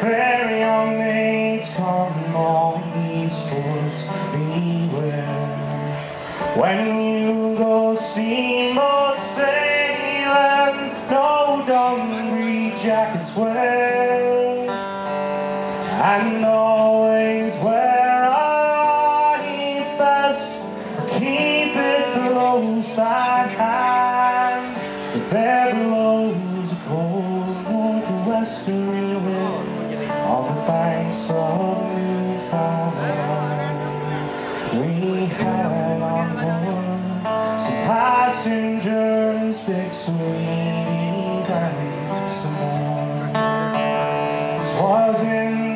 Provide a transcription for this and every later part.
prairie young maids come all eastwards beware. When you go steamboat sailing, no dungaree jackets wear, and always wear a vest, keep it below at hand, for there blows a cold western wind on the banks of Newfoundland. We had on board some passengers, big sweeties, and some more. This was in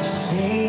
not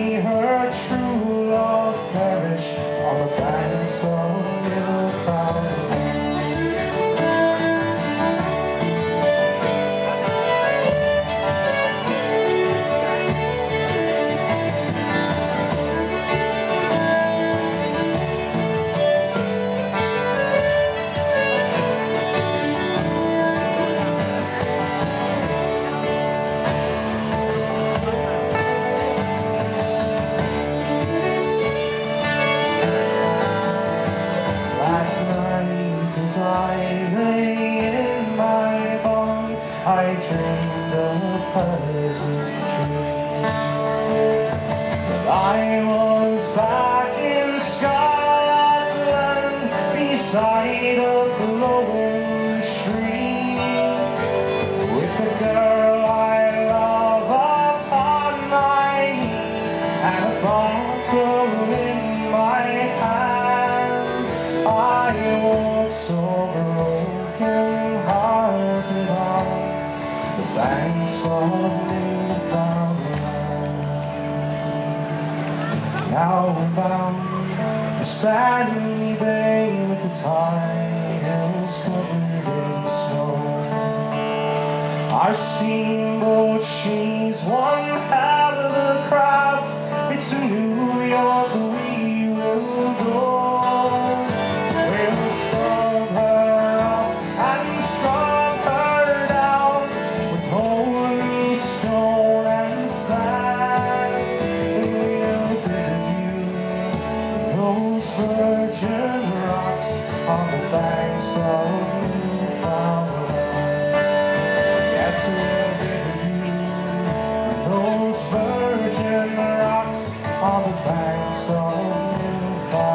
Last night as I lay in my bunk, I dreamed a pleasant of Newfoundland. Now I'm bound for Sandy Bay with the tide hills covered in snow. Our steamboat, she's one hell of a craft. It's to New those virgin rocks on the banks of Newfoundland. Yes, indeed. those virgin rocks on the banks of Newfoundland.